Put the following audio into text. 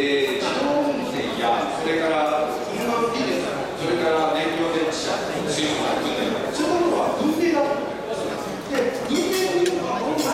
えー、自動運転やそれから